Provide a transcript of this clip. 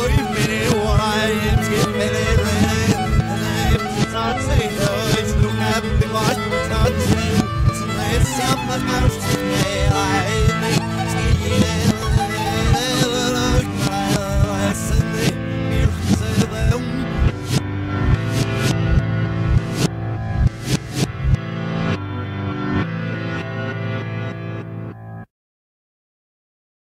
believe me what I am Tatsächlich, ich nur hab die Worte, tatsächlich.